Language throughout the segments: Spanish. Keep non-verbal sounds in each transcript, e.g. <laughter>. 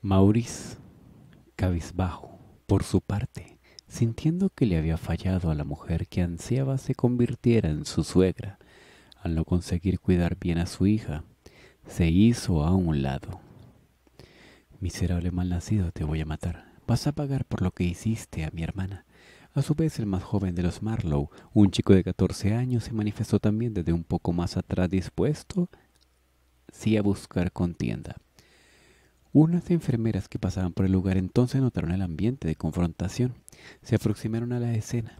Maurice, cabizbajo, por su parte, sintiendo que le había fallado a la mujer que ansiaba se convirtiera en su suegra, al no conseguir cuidar bien a su hija, se hizo a un lado. Miserable malnacido, te voy a matar. Vas a pagar por lo que hiciste a mi hermana. A su vez, el más joven de los Marlowe, un chico de catorce años, se manifestó también desde un poco más atrás dispuesto sí a buscar contienda. Unas enfermeras que pasaban por el lugar entonces notaron el ambiente de confrontación. Se aproximaron a la escena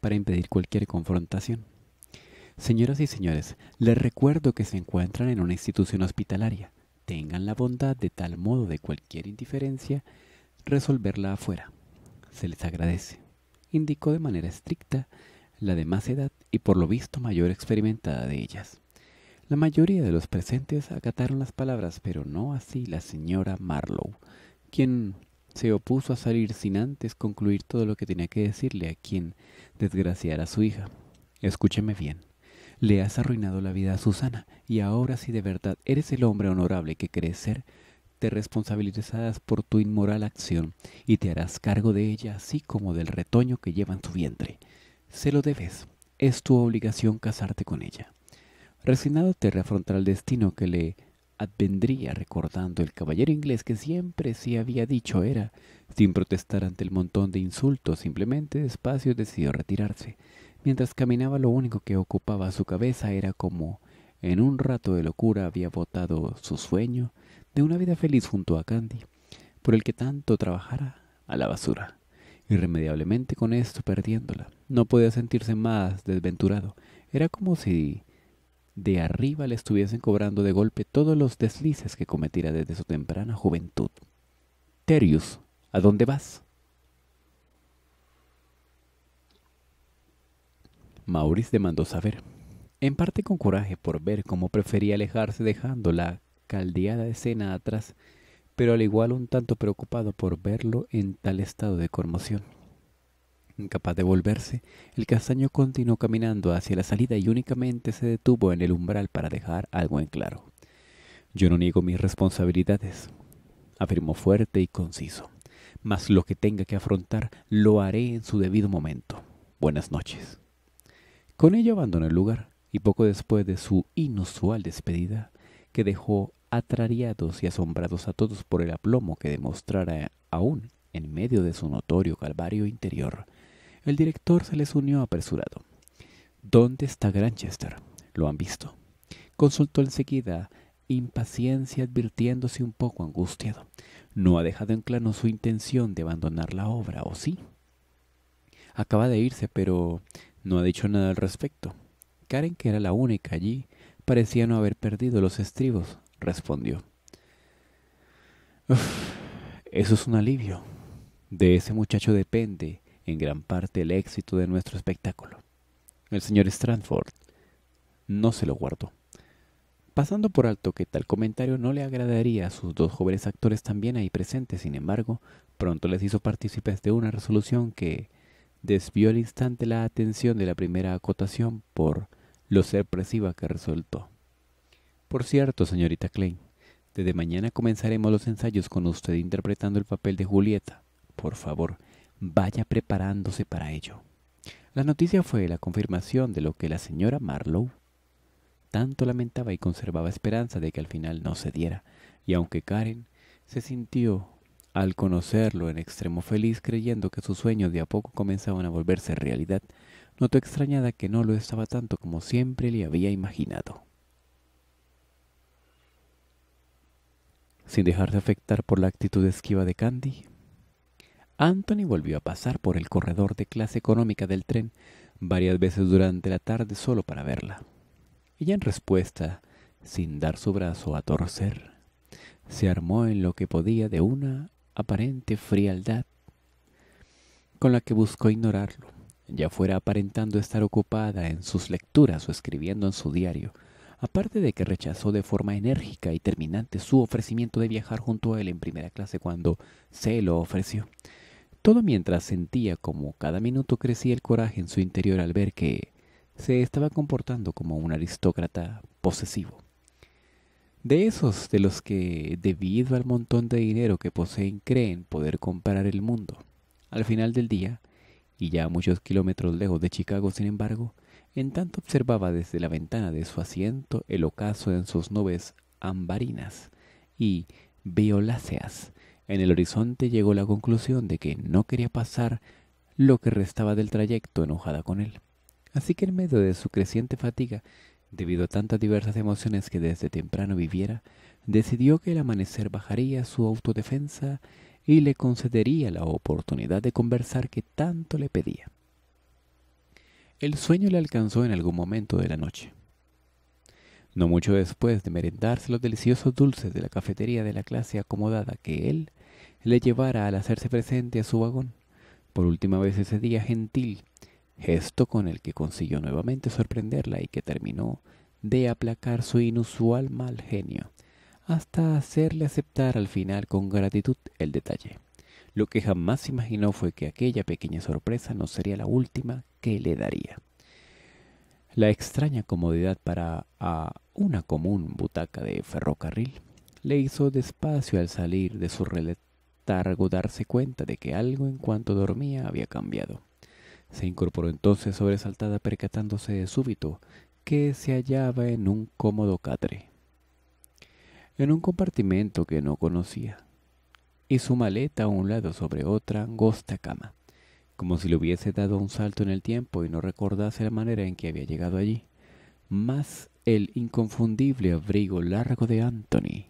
para impedir cualquier confrontación. Señoras y señores, les recuerdo que se encuentran en una institución hospitalaria. Tengan la bondad de tal modo de cualquier indiferencia resolverla afuera. Se les agradece. Indicó de manera estricta la de más edad y por lo visto mayor experimentada de ellas. La mayoría de los presentes acataron las palabras, pero no así la señora Marlowe, quien se opuso a salir sin antes concluir todo lo que tenía que decirle a quien desgraciara a su hija. Escúcheme bien. Le has arruinado la vida a Susana, y ahora si de verdad eres el hombre honorable que crees ser, te responsabilizarás por tu inmoral acción y te harás cargo de ella así como del retoño que lleva en tu vientre. Se lo debes. Es tu obligación casarte con ella. Resignado te reafrontará el destino que le advendría recordando el caballero inglés que siempre se había dicho era, sin protestar ante el montón de insultos, simplemente despacio decidió retirarse. Mientras caminaba lo único que ocupaba su cabeza era como en un rato de locura había botado su sueño de una vida feliz junto a Candy, por el que tanto trabajara, a la basura. Irremediablemente con esto perdiéndola. No podía sentirse más desventurado. Era como si de arriba le estuviesen cobrando de golpe todos los deslices que cometiera desde su temprana juventud. Terius, ¿a dónde vas? Maurice demandó saber, en parte con coraje por ver cómo prefería alejarse dejando la caldeada escena atrás, pero al igual un tanto preocupado por verlo en tal estado de conmoción. Incapaz de volverse, el castaño continuó caminando hacia la salida y únicamente se detuvo en el umbral para dejar algo en claro. Yo no niego mis responsabilidades, afirmó fuerte y conciso, mas lo que tenga que afrontar lo haré en su debido momento. Buenas noches. Con ello abandonó el lugar, y poco después de su inusual despedida, que dejó atrariados y asombrados a todos por el aplomo que demostrara aún en medio de su notorio calvario interior, el director se les unió apresurado. ¿Dónde está Granchester? ¿Lo han visto? Consultó enseguida, impaciencia advirtiéndose un poco angustiado. No ha dejado en claro su intención de abandonar la obra, ¿o sí? Acaba de irse, pero no ha dicho nada al respecto. Karen, que era la única allí, parecía no haber perdido los estribos, respondió. eso es un alivio. De ese muchacho depende en gran parte el éxito de nuestro espectáculo. El señor Stranford no se lo guardó. Pasando por alto que tal comentario no le agradaría a sus dos jóvenes actores también ahí presentes, sin embargo, pronto les hizo partícipes de una resolución que, desvió al instante la atención de la primera acotación por lo sorpresiva que resultó. Por cierto, señorita Klein, desde mañana comenzaremos los ensayos con usted interpretando el papel de Julieta. Por favor, vaya preparándose para ello. La noticia fue la confirmación de lo que la señora Marlowe tanto lamentaba y conservaba esperanza de que al final no se diera, y aunque Karen se sintió al conocerlo en extremo feliz, creyendo que sus sueños de a poco comenzaban a volverse realidad, notó extrañada que no lo estaba tanto como siempre le había imaginado. Sin dejarse afectar por la actitud esquiva de Candy, Anthony volvió a pasar por el corredor de clase económica del tren varias veces durante la tarde solo para verla. Ella en respuesta, sin dar su brazo a torcer, se armó en lo que podía de una aparente frialdad con la que buscó ignorarlo, ya fuera aparentando estar ocupada en sus lecturas o escribiendo en su diario, aparte de que rechazó de forma enérgica y terminante su ofrecimiento de viajar junto a él en primera clase cuando se lo ofreció. Todo mientras sentía como cada minuto crecía el coraje en su interior al ver que se estaba comportando como un aristócrata posesivo. De esos de los que, debido al montón de dinero que poseen, creen poder comprar el mundo. Al final del día, y ya muchos kilómetros lejos de Chicago, sin embargo, en tanto observaba desde la ventana de su asiento el ocaso en sus nubes ambarinas y violáceas. En el horizonte llegó la conclusión de que no quería pasar lo que restaba del trayecto enojada con él. Así que en medio de su creciente fatiga, debido a tantas diversas emociones que desde temprano viviera, decidió que el amanecer bajaría su autodefensa y le concedería la oportunidad de conversar que tanto le pedía. El sueño le alcanzó en algún momento de la noche. No mucho después de merendarse los deliciosos dulces de la cafetería de la clase acomodada que él le llevara al hacerse presente a su vagón, por última vez ese día gentil, gesto con el que consiguió nuevamente sorprenderla y que terminó de aplacar su inusual mal genio, hasta hacerle aceptar al final con gratitud el detalle. Lo que jamás imaginó fue que aquella pequeña sorpresa no sería la última que le daría. La extraña comodidad para a una común butaca de ferrocarril le hizo despacio al salir de su retargo darse cuenta de que algo en cuanto dormía había cambiado. Se incorporó entonces sobresaltada percatándose de súbito que se hallaba en un cómodo catre, en un compartimento que no conocía y su maleta a un lado sobre otra angosta cama, como si le hubiese dado un salto en el tiempo y no recordase la manera en que había llegado allí. Más el inconfundible abrigo largo de Anthony,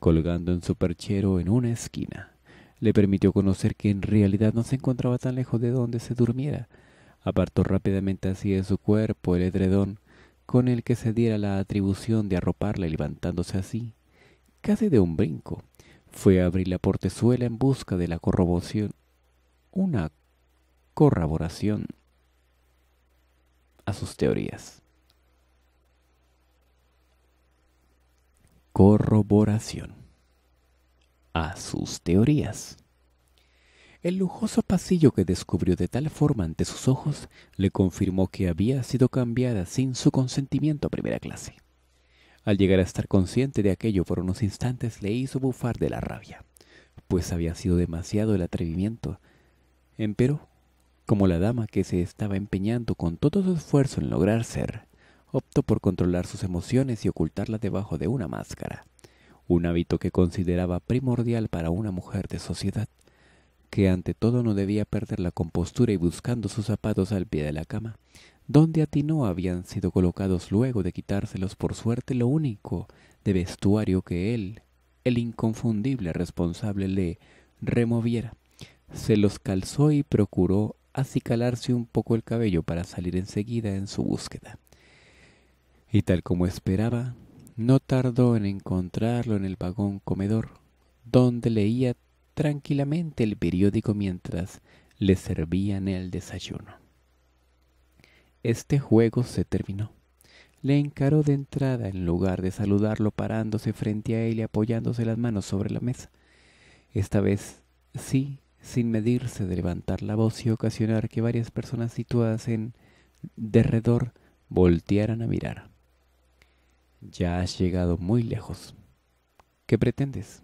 colgando en su perchero en una esquina, le permitió conocer que en realidad no se encontraba tan lejos de donde se durmiera. Apartó rápidamente así de su cuerpo el edredón con el que se diera la atribución de arroparla y levantándose así, casi de un brinco, fue a abrir la portezuela en busca de la corroboración, una corroboración a sus teorías. Corroboración a sus teorías. El lujoso pasillo que descubrió de tal forma ante sus ojos le confirmó que había sido cambiada sin su consentimiento a primera clase. Al llegar a estar consciente de aquello por unos instantes le hizo bufar de la rabia, pues había sido demasiado el atrevimiento. Empero, como la dama que se estaba empeñando con todo su esfuerzo en lograr ser, optó por controlar sus emociones y ocultarlas debajo de una máscara, un hábito que consideraba primordial para una mujer de sociedad, que ante todo no debía perder la compostura y buscando sus zapatos al pie de la cama, donde atinó habían sido colocados luego de quitárselos por suerte lo único de vestuario que él, el inconfundible responsable, le removiera. Se los calzó y procuró acicalarse un poco el cabello para salir enseguida en su búsqueda. Y tal como esperaba, no tardó en encontrarlo en el vagón comedor, donde leía tranquilamente el periódico mientras le servían el desayuno. Este juego se terminó. Le encaró de entrada en lugar de saludarlo parándose frente a él y apoyándose las manos sobre la mesa. Esta vez sí, sin medirse de levantar la voz y ocasionar que varias personas situadas en derredor voltearan a mirar. Ya has llegado muy lejos. ¿Qué pretendes?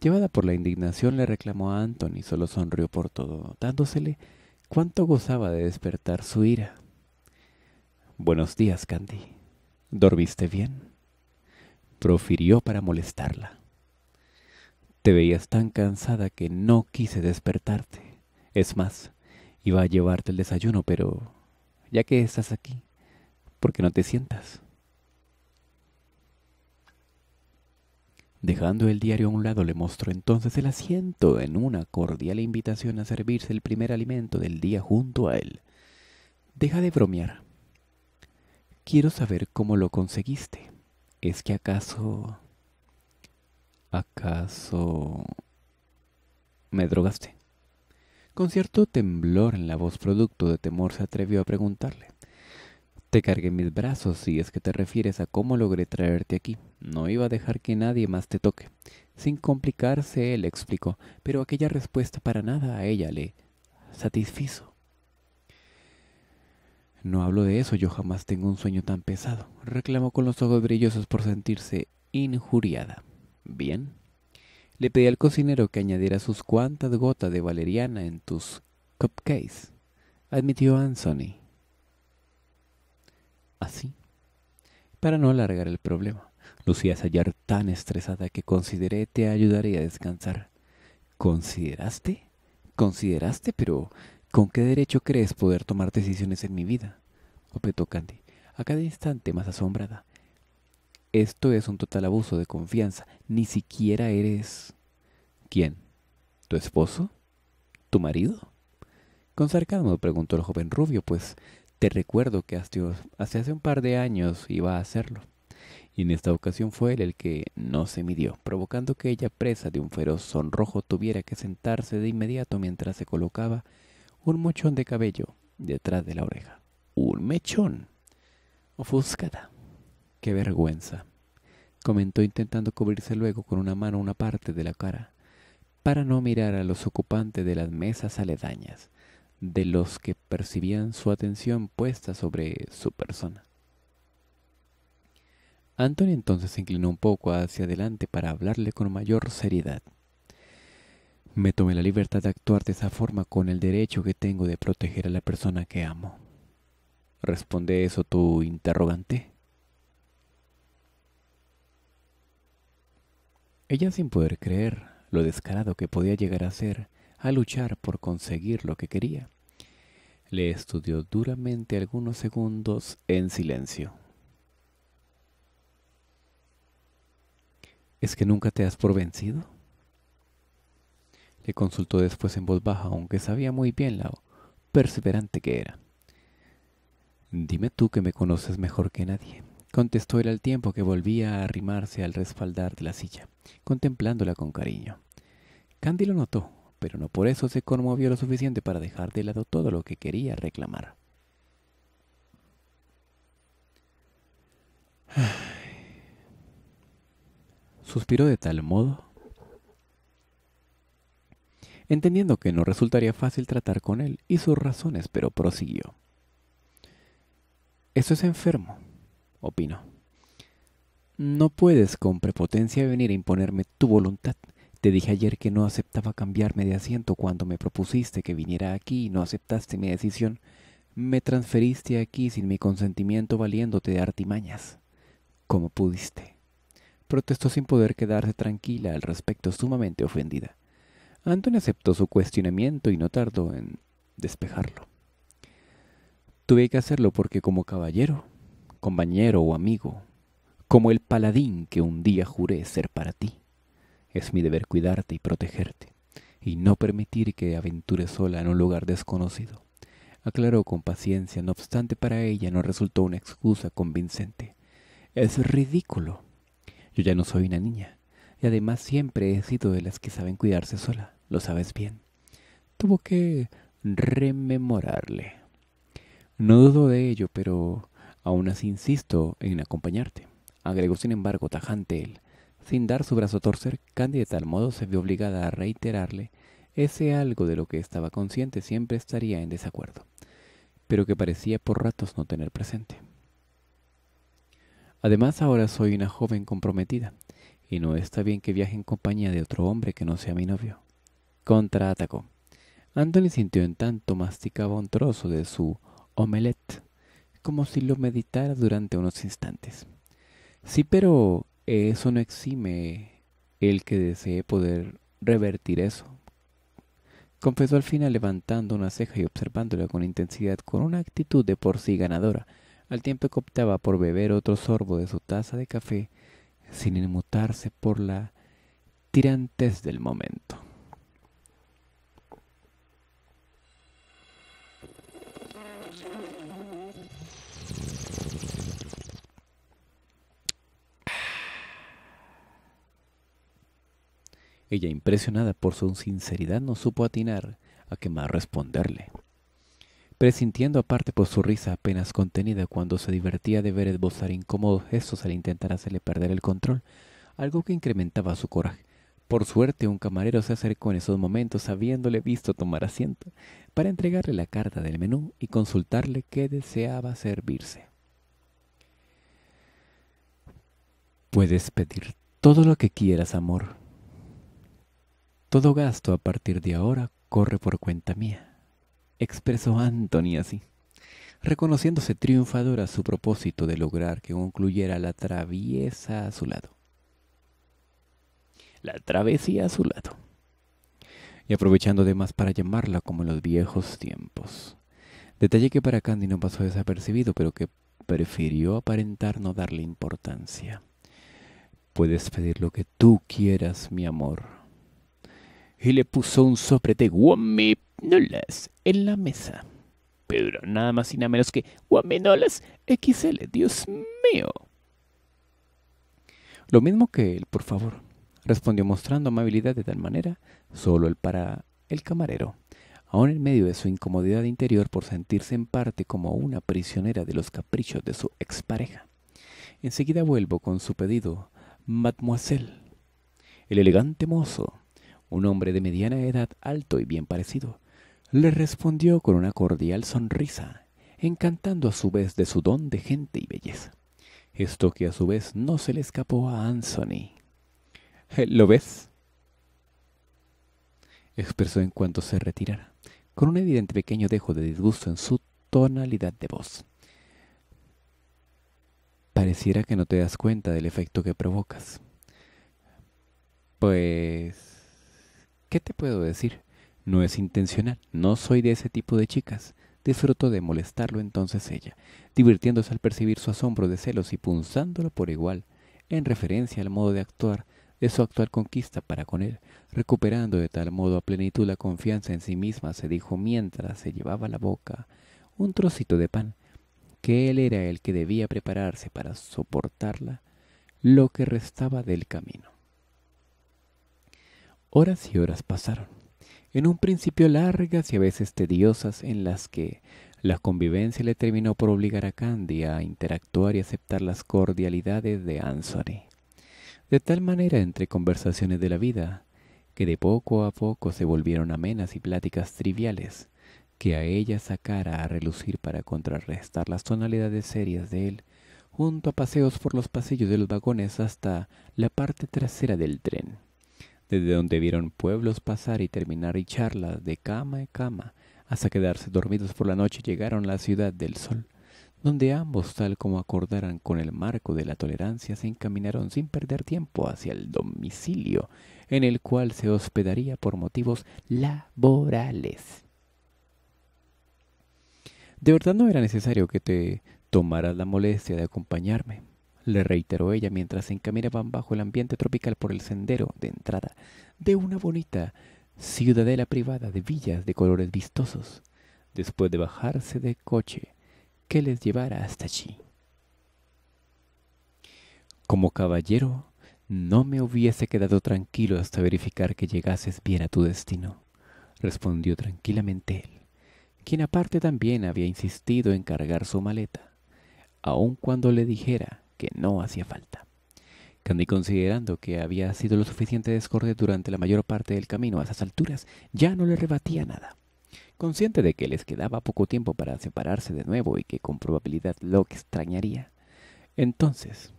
Llevada por la indignación le reclamó a Anthony, solo sonrió por todo, dándosele cuánto gozaba de despertar su ira. Buenos días, Candy. ¿Dormiste bien? Profirió para molestarla. Te veías tan cansada que no quise despertarte. Es más, iba a llevarte el desayuno, pero ya que estás aquí, ¿por qué no te sientas? Dejando el diario a un lado, le mostró entonces el asiento en una cordial invitación a servirse el primer alimento del día junto a él. Deja de bromear. Quiero saber cómo lo conseguiste. ¿Es que acaso... acaso... me drogaste? Con cierto temblor en la voz producto de temor se atrevió a preguntarle. Te cargué mis brazos si es que te refieres a cómo logré traerte aquí. No iba a dejar que nadie más te toque. Sin complicarse, él explicó, pero aquella respuesta para nada a ella le satisfizo. No hablo de eso, yo jamás tengo un sueño tan pesado. Reclamó con los ojos brillosos por sentirse injuriada. Bien. Le pedí al cocinero que añadiera sus cuantas gotas de valeriana en tus cupcakes, admitió Anthony. Así, para no alargar el problema. Lucías ayer tan estresada que consideré te ayudaría a descansar. ¿Consideraste? ¿Consideraste? Pero, ¿con qué derecho crees poder tomar decisiones en mi vida? Opetó Candy, a cada instante más asombrada. Esto es un total abuso de confianza. Ni siquiera eres... ¿Quién? ¿Tu esposo? ¿Tu marido? Con sarcasmo preguntó el joven rubio, pues te recuerdo que hace un par de años iba a hacerlo. Y en esta ocasión fue él el que no se midió, provocando que ella, presa de un feroz sonrojo, tuviera que sentarse de inmediato mientras se colocaba un mochón de cabello detrás de la oreja. ¡Un mechón! Ofuscada. ¡Qué vergüenza! comentó intentando cubrirse luego con una mano una parte de la cara, para no mirar a los ocupantes de las mesas aledañas, de los que percibían su atención puesta sobre su persona. Anthony entonces se inclinó un poco hacia adelante para hablarle con mayor seriedad. Me tomé la libertad de actuar de esa forma con el derecho que tengo de proteger a la persona que amo. ¿Responde eso tu interrogante? Ella sin poder creer lo descarado que podía llegar a ser a luchar por conseguir lo que quería. Le estudió duramente algunos segundos en silencio. ¿Es que nunca te has por vencido? Le consultó después en voz baja, aunque sabía muy bien la perseverante que era. Dime tú que me conoces mejor que nadie contestó él al tiempo que volvía a arrimarse al respaldar de la silla, contemplándola con cariño. Candy lo notó, pero no por eso se conmovió lo suficiente para dejar de lado todo lo que quería reclamar. <sighs> Suspiró de tal modo, entendiendo que no resultaría fácil tratar con él y sus razones, pero prosiguió. Eso es enfermo opinó. No puedes con prepotencia venir a imponerme tu voluntad. Te dije ayer que no aceptaba cambiarme de asiento cuando me propusiste que viniera aquí y no aceptaste mi decisión. Me transferiste aquí sin mi consentimiento valiéndote de artimañas. ¿Cómo pudiste? Protestó sin poder quedarse tranquila al respecto, sumamente ofendida. Antonio aceptó su cuestionamiento y no tardó en despejarlo. Tuve que hacerlo porque como caballero compañero o amigo, como el paladín que un día juré ser para ti. Es mi deber cuidarte y protegerte, y no permitir que aventures sola en un lugar desconocido. Aclaró con paciencia, no obstante para ella no resultó una excusa convincente. Es ridículo. Yo ya no soy una niña, y además siempre he sido de las que saben cuidarse sola, lo sabes bien. Tuvo que rememorarle. No dudo de ello, pero Aún así insisto en acompañarte. Agregó sin embargo tajante. Sin dar su brazo a torcer, Candy de tal modo se vio obligada a reiterarle ese algo de lo que estaba consciente siempre estaría en desacuerdo, pero que parecía por ratos no tener presente. Además ahora soy una joven comprometida, y no está bien que viaje en compañía de otro hombre que no sea mi novio. Contraatacó. Anthony sintió en tanto masticaba un trozo de su omelette como si lo meditara durante unos instantes. Sí, pero eso no exime el que desee poder revertir eso. Confesó al final levantando una ceja y observándola con intensidad con una actitud de por sí ganadora, al tiempo que optaba por beber otro sorbo de su taza de café sin inmutarse por la tirantez del momento. Ella, impresionada por su sinceridad, no supo atinar a qué más responderle. Presintiendo aparte por su risa apenas contenida cuando se divertía de ver esbozar incómodos gestos al intentar hacerle perder el control, algo que incrementaba su coraje. Por suerte un camarero se acercó en esos momentos habiéndole visto tomar asiento, para entregarle la carta del menú y consultarle qué deseaba servirse. Puedes pedir todo lo que quieras, amor. Todo gasto a partir de ahora corre por cuenta mía, expresó Anthony así, reconociéndose triunfadora su propósito de lograr que concluyera la traviesa a su lado. La travesía a su lado. Y aprovechando además para llamarla como en los viejos tiempos. Detalle que para Candy no pasó desapercibido, pero que prefirió aparentar no darle importancia. Puedes pedir lo que tú quieras, mi amor. Y le puso un soprete guaminolas en la mesa. Pero nada más y nada menos que guaminolas XL, Dios mío. Lo mismo que él, por favor, respondió mostrando amabilidad de tal manera, solo el para el camarero, aún en medio de su incomodidad interior por sentirse en parte como una prisionera de los caprichos de su expareja. Enseguida vuelvo con su pedido Mademoiselle. El elegante mozo, un hombre de mediana edad, alto y bien parecido, le respondió con una cordial sonrisa, encantando a su vez de su don de gente y belleza. Esto que a su vez no se le escapó a Anthony. Eh, ¿Lo ves? expresó en cuanto se retirara, con un evidente pequeño dejo de disgusto en su tonalidad de voz. Pareciera que no te das cuenta del efecto que provocas. Pues... ¿Qué te puedo decir? No es intencional, no soy de ese tipo de chicas. Disfruto de molestarlo entonces ella, divirtiéndose al percibir su asombro de celos y punzándolo por igual, en referencia al modo de actuar de su actual conquista para con él, recuperando de tal modo a plenitud la confianza en sí misma, se dijo mientras se llevaba a la boca un trocito de pan, que él era el que debía prepararse para soportarla lo que restaba del camino. Horas y horas pasaron, en un principio largas y a veces tediosas en las que la convivencia le terminó por obligar a Candy a interactuar y aceptar las cordialidades de Anthony. De tal manera entre conversaciones de la vida, que de poco a poco se volvieron amenas y pláticas triviales, que a ella sacara a relucir para contrarrestar las tonalidades serias de él, junto a paseos por los pasillos de los vagones hasta la parte trasera del tren, desde donde vieron pueblos pasar y terminar y charlas de cama a cama, hasta quedarse dormidos por la noche llegaron a la ciudad del sol, donde ambos, tal como acordaran con el marco de la tolerancia, se encaminaron sin perder tiempo hacia el domicilio, en el cual se hospedaría por motivos laborales. De verdad no era necesario que te tomaras la molestia de acompañarme, le reiteró ella mientras se encaminaban bajo el ambiente tropical por el sendero de entrada de una bonita ciudadela privada de villas de colores vistosos, después de bajarse de coche que les llevara hasta allí. Como caballero, no me hubiese quedado tranquilo hasta verificar que llegases bien a tu destino, respondió tranquilamente él quien aparte también había insistido en cargar su maleta, aun cuando le dijera que no hacía falta. Candy, considerando que había sido lo suficiente descordes durante la mayor parte del camino a esas alturas, ya no le rebatía nada. Consciente de que les quedaba poco tiempo para separarse de nuevo y que con probabilidad lo extrañaría. Entonces,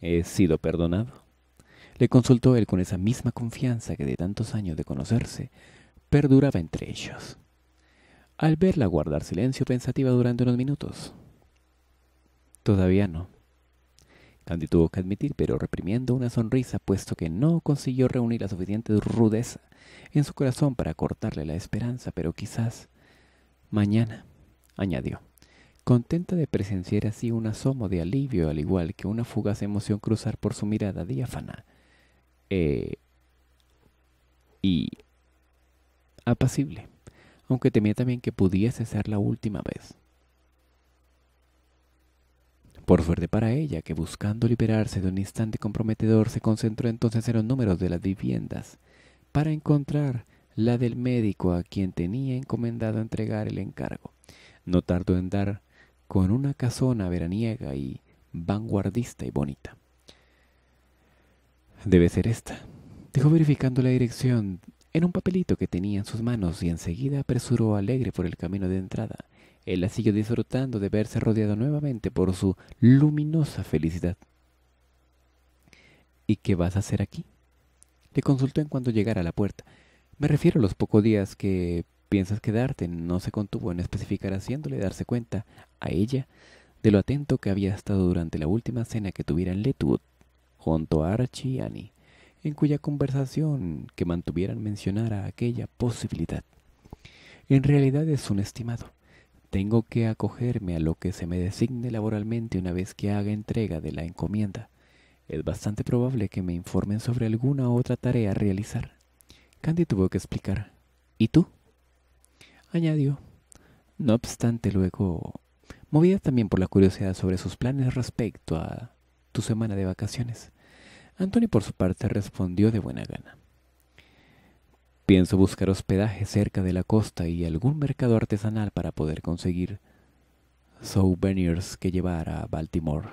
¿he sido perdonado? Le consultó él con esa misma confianza que de tantos años de conocerse perduraba entre ellos al verla guardar silencio pensativa durante unos minutos. Todavía no. Candy tuvo que admitir, pero reprimiendo una sonrisa, puesto que no consiguió reunir la suficiente rudeza en su corazón para cortarle la esperanza, pero quizás mañana, añadió, contenta de presenciar así un asomo de alivio, al igual que una fugaz emoción cruzar por su mirada diáfana. Eh, y apacible aunque temía también que pudiese ser la última vez. Por suerte para ella, que buscando liberarse de un instante comprometedor, se concentró entonces en los números de las viviendas, para encontrar la del médico a quien tenía encomendado entregar el encargo. No tardó en dar con una casona veraniega y vanguardista y bonita. Debe ser esta, dijo verificando la dirección en un papelito que tenía en sus manos y enseguida apresuró alegre por el camino de entrada. Él la siguió disfrutando de verse rodeado nuevamente por su luminosa felicidad. ¿Y qué vas a hacer aquí? Le consultó en cuanto llegara a la puerta. Me refiero a los pocos días que piensas quedarte. No se contuvo en especificar haciéndole darse cuenta a ella de lo atento que había estado durante la última cena que tuviera en Letwood, junto a Archie y Annie, en cuya conversación que mantuvieran mencionara aquella posibilidad. En realidad es un estimado. Tengo que acogerme a lo que se me designe laboralmente una vez que haga entrega de la encomienda. Es bastante probable que me informen sobre alguna otra tarea a realizar. Candy tuvo que explicar. ¿Y tú? añadió. No obstante, luego, movida también por la curiosidad sobre sus planes respecto a tu semana de vacaciones, Anthony por su parte respondió de buena gana. Pienso buscar hospedaje cerca de la costa y algún mercado artesanal para poder conseguir souvenirs que llevar a Baltimore.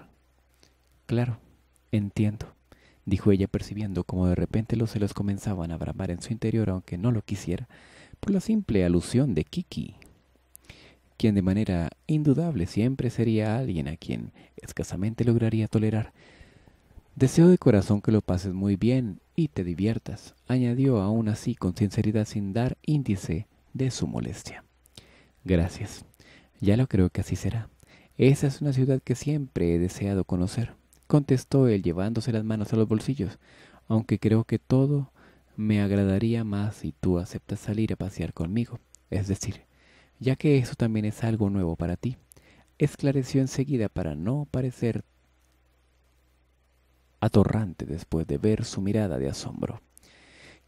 Claro, entiendo, dijo ella percibiendo como de repente los celos comenzaban a bramar en su interior aunque no lo quisiera, por la simple alusión de Kiki, quien de manera indudable siempre sería alguien a quien escasamente lograría tolerar. Deseo de corazón que lo pases muy bien y te diviertas, añadió aún así con sinceridad sin dar índice de su molestia. Gracias. Ya lo creo que así será. Esa es una ciudad que siempre he deseado conocer, contestó él llevándose las manos a los bolsillos, aunque creo que todo me agradaría más si tú aceptas salir a pasear conmigo. Es decir, ya que eso también es algo nuevo para ti, esclareció enseguida para no parecer atorrante después de ver su mirada de asombro.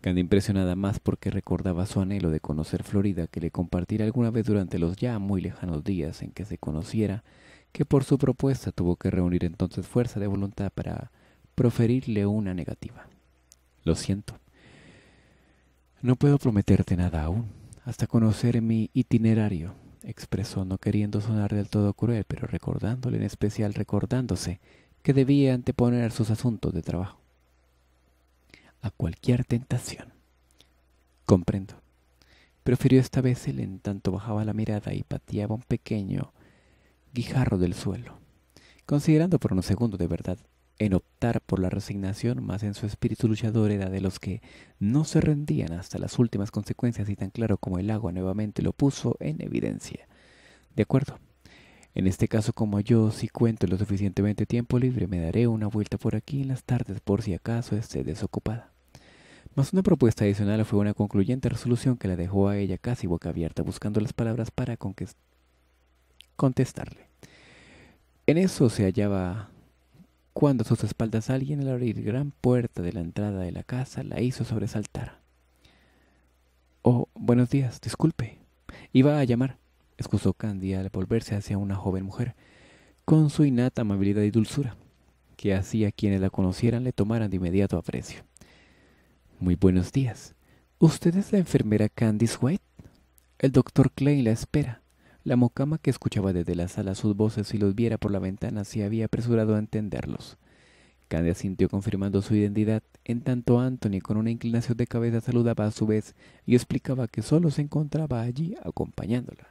Candy impresionada más porque recordaba su anhelo de conocer Florida que le compartiera alguna vez durante los ya muy lejanos días en que se conociera, que por su propuesta tuvo que reunir entonces fuerza de voluntad para proferirle una negativa. Lo siento, no puedo prometerte nada aún, hasta conocer mi itinerario, expresó no queriendo sonar del todo cruel, pero recordándole en especial recordándose que debía anteponer sus asuntos de trabajo a cualquier tentación. Comprendo. Prefirió esta vez él en tanto bajaba la mirada y pateaba un pequeño guijarro del suelo, considerando por un segundo de verdad en optar por la resignación, más en su espíritu luchador era de los que no se rendían hasta las últimas consecuencias y tan claro como el agua nuevamente lo puso en evidencia. De acuerdo. En este caso, como yo si cuento lo suficientemente tiempo libre, me daré una vuelta por aquí en las tardes por si acaso esté desocupada. Mas una propuesta adicional fue una concluyente resolución que la dejó a ella casi boca abierta buscando las palabras para contestarle. En eso se hallaba cuando a sus espaldas alguien al abrir gran puerta de la entrada de la casa la hizo sobresaltar. Oh, buenos días, disculpe. Iba a llamar, excusó Candy al volverse hacia una joven mujer, con su innata amabilidad y dulzura, que hacía quienes la conocieran le tomaran de inmediato aprecio. Muy buenos días. ¿Usted es la enfermera Candice White? El doctor Clay la espera. La mocama que escuchaba desde la sala sus voces y los viera por la ventana se había apresurado a entenderlos. Candia sintió confirmando su identidad, en tanto Anthony con una inclinación de cabeza saludaba a su vez y explicaba que solo se encontraba allí acompañándola.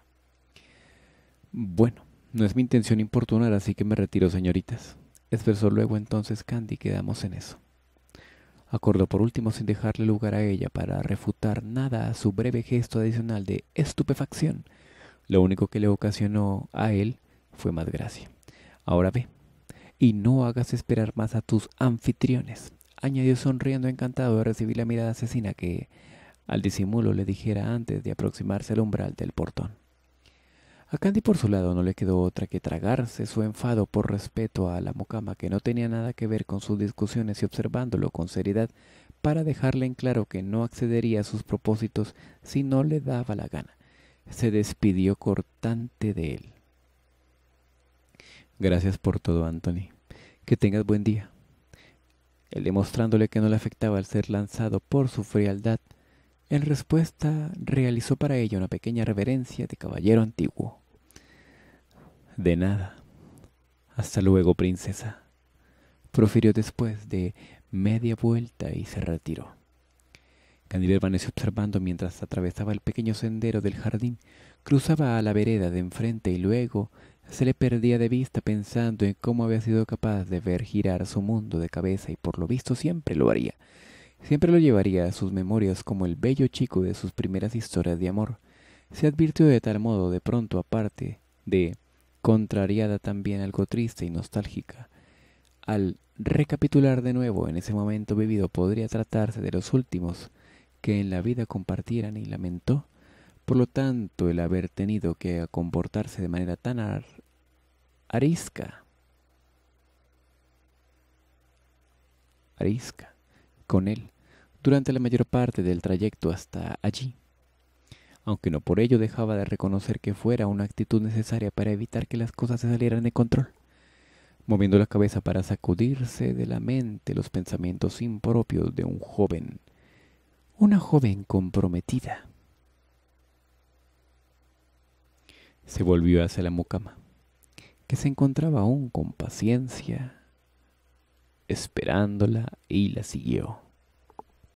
Bueno, no es mi intención importunar, así que me retiro, señoritas. Expresó luego entonces Candy, quedamos en eso. Acordó por último sin dejarle lugar a ella para refutar nada a su breve gesto adicional de estupefacción lo único que le ocasionó a él fue más gracia. Ahora ve, y no hagas esperar más a tus anfitriones, añadió sonriendo encantado de recibir la mirada asesina que, al disimulo, le dijera antes de aproximarse al umbral del portón. A Candy por su lado no le quedó otra que tragarse su enfado por respeto a la mocama que no tenía nada que ver con sus discusiones y observándolo con seriedad para dejarle en claro que no accedería a sus propósitos si no le daba la gana se despidió cortante de él. Gracias por todo, Anthony. Que tengas buen día. Él demostrándole que no le afectaba el ser lanzado por su frialdad, en respuesta realizó para ella una pequeña reverencia de caballero antiguo. De nada. Hasta luego, princesa. Profirió después de media vuelta y se retiró. Candide permaneció observando mientras atravesaba el pequeño sendero del jardín, cruzaba a la vereda de enfrente y luego se le perdía de vista pensando en cómo había sido capaz de ver girar su mundo de cabeza y por lo visto siempre lo haría. Siempre lo llevaría a sus memorias como el bello chico de sus primeras historias de amor. Se advirtió de tal modo de pronto aparte de contrariada también algo triste y nostálgica. Al recapitular de nuevo en ese momento vivido podría tratarse de los últimos que en la vida compartieran y lamentó, por lo tanto, el haber tenido que comportarse de manera tan arisca, arisca, con él, durante la mayor parte del trayecto hasta allí, aunque no por ello dejaba de reconocer que fuera una actitud necesaria para evitar que las cosas se salieran de control moviendo la cabeza para sacudirse de la mente los pensamientos impropios de un joven, una joven comprometida. Se volvió hacia la mucama, que se encontraba aún con paciencia, esperándola y la siguió.